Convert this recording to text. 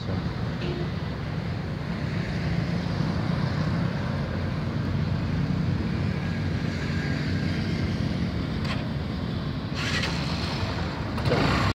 So.